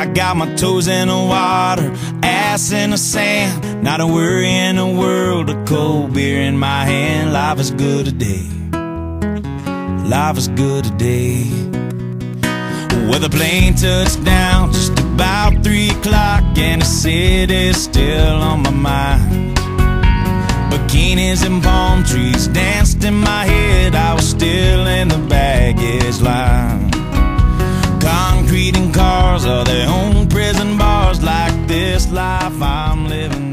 I got my toes in the water, ass in the sand. Not a worry in the world, a cold beer in my hand. Life is good today. Life is good today. Well, the plane touched down just about 3 o'clock, and the city's still on my mind. Bikinis and palm trees danced in my head, I was still in the baggage line. best life I'm living.